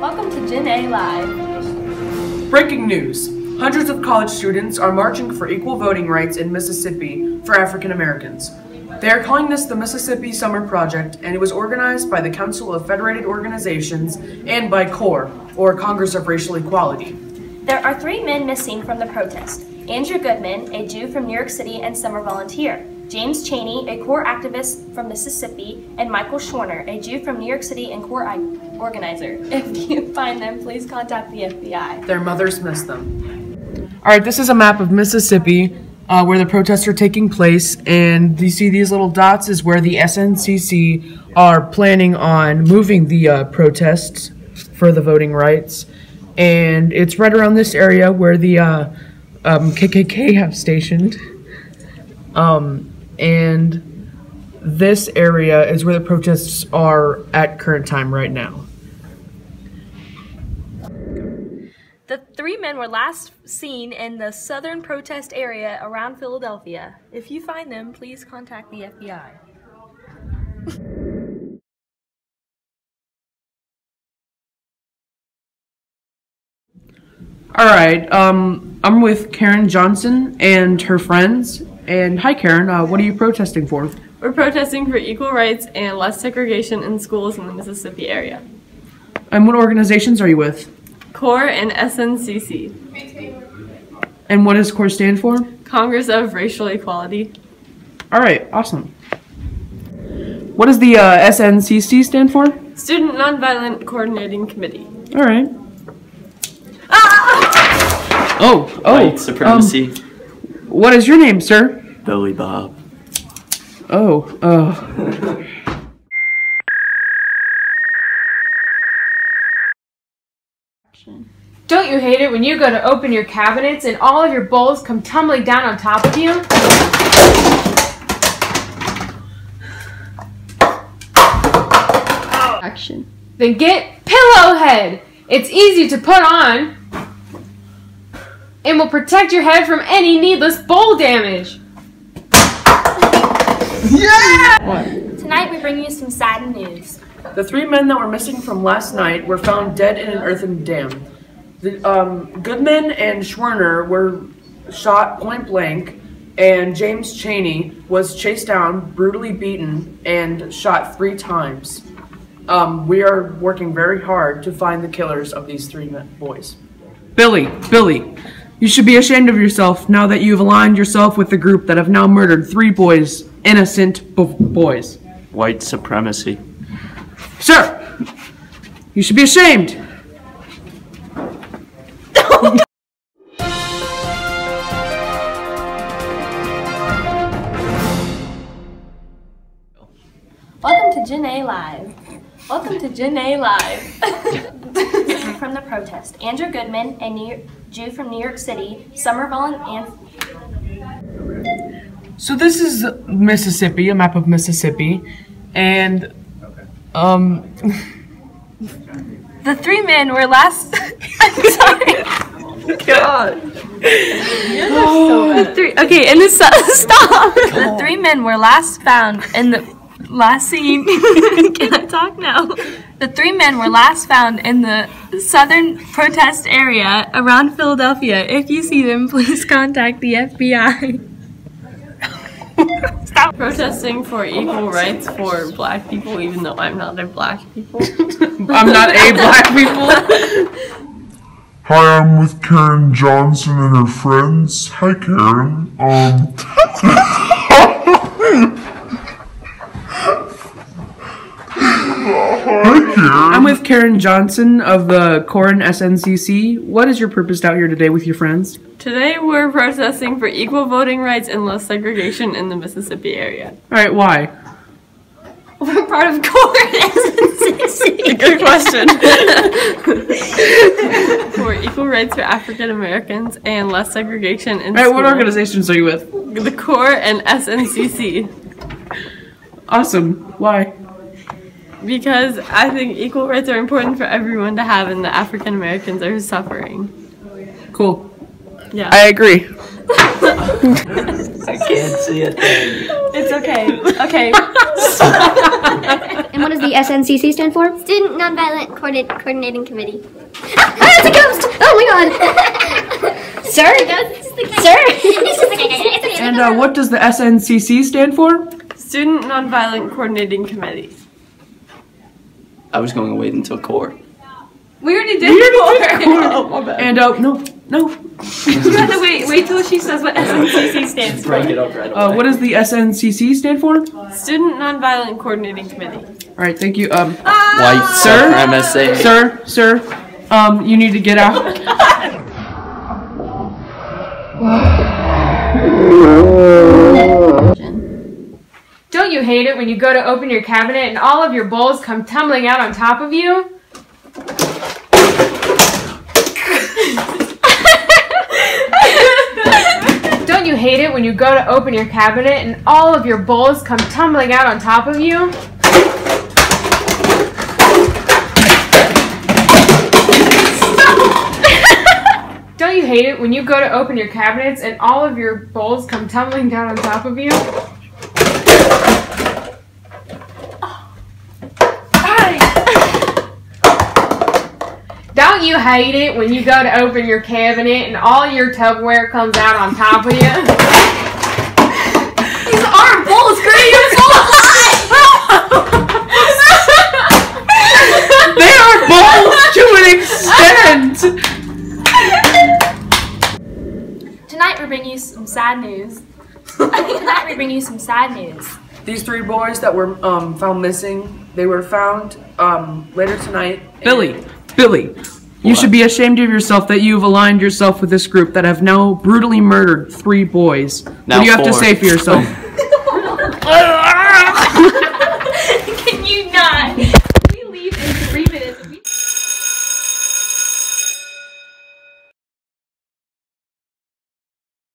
Welcome to Gen A Live. Breaking news. Hundreds of college students are marching for equal voting rights in Mississippi for African Americans. They are calling this the Mississippi Summer Project, and it was organized by the Council of Federated Organizations and by CORE, or Congress of Racial Equality. There are three men missing from the protest Andrew Goodman, a Jew from New York City and summer volunteer, James Chaney, a CORE activist from Mississippi, and Michael Schwerner, a Jew from New York City and CORE organizer. If you find them, please contact the FBI. Their mothers miss them. All right, this is a map of Mississippi uh, where the protests are taking place, and you see these little dots is where the SNCC are planning on moving the uh, protests for the voting rights, and it's right around this area where the uh, um, KKK have stationed, um, and this area is where the protests are at current time right now. The three men were last seen in the southern protest area around Philadelphia. If you find them, please contact the FBI. All right. Um, I'm with Karen Johnson and her friends. And hi, Karen. Uh, what are you protesting for? We're protesting for equal rights and less segregation in schools in the Mississippi area. And what organizations are you with? CORE and SNCC, And what does CORE stand for? Congress of Racial Equality. All right. Awesome. What does the uh, SNCC stand for? Student Nonviolent Coordinating Committee. All right. Oh, oh. White supremacy. um, what is your name, sir? Billy Bob. Oh, oh. Don't you hate it when you go to open your cabinets and all of your bowls come tumbling down on top of you? Action. Then get Pillowhead! It's easy to put on and will protect your head from any needless bowl damage. Yeah! Tonight we bring you some sad news. The three men that were missing from last night were found dead in an earthen dam. The, um, Goodman and Schwerner were shot point blank, and James Chaney was chased down, brutally beaten, and shot three times. Um, we are working very hard to find the killers of these three men, boys. Billy, Billy, you should be ashamed of yourself now that you've aligned yourself with the group that have now murdered three boys, innocent bo- boys. White supremacy. Sir, you should be ashamed. Welcome to Gen A Live. Welcome to Gen A Live. from the protest, Andrew Goodman, a New Jew from New York City, summer volunteer. So this is Mississippi, a map of Mississippi, and um, The three men were last. I'm sorry. God, The three, okay, and this stop. The three men were last found in the last seen. Can I talk now? The three men were last found in the southern protest area around Philadelphia. If you see them, please contact the FBI. Stop. Protesting for equal rights for black people, even though I'm not a black people. I'm not a black people. Hi, I'm with Karen Johnson and her friends. Hi, Karen. Um. Hi, Karen. I'm with Karen Johnson of the CORE and SNCC. What is your purpose out here today with your friends? Today we're protesting for equal voting rights and less segregation in the Mississippi area. All right, why? We're part of CORE and SNCC. Good question. for equal rights for African Americans and less segregation in All right, what organizations are you with? The CORE and SNCC. Awesome. Why? Because I think equal rights are important for everyone to have, and the African Americans are suffering. Cool. Yeah. I agree. I can't see a thing. It's okay. Okay. And what does the SNCC stand for? Student Nonviolent Coordinate, Coordinating Committee. Ah, it's a ghost! Oh my god! Sir? It's just a guy. Sir? It's just a guy. It's okay. And uh, what does the SNCC stand for? Student Nonviolent Coordinating Committee. I was going to wait until core. We already did We it. already did Oh, my bad. And uh, no, no. You have to wait. Wait till she says what SNCC stands for. Break it up right away. Uh, what does the SNCC stand for? All Student Nonviolent Coordinating Committee. All right. thank you. Um, White Sir? supremacy. sir, sir, um, you need to get out. Don't you hate it when you go to open your cabinet and all of your bowls come tumbling out on top of you? Don't you hate it when you go to open your cabinet and all of your bowls come tumbling out on top of you? Don't you hate it when you go to open your cabinets and all of your bowls come tumbling down on top of you? Don't you hate it when you go to open your cabinet and all your Tupperware comes out on top of you? These are bowls, They are balls to an extent. Tonight we bring you some sad news. Tonight we bring you some sad news. These three boys that were um, found missing, they were found um, later tonight. Billy, Billy, you should be ashamed of yourself that you've aligned yourself with this group that have now brutally murdered three boys. Now what do you have to say for yourself?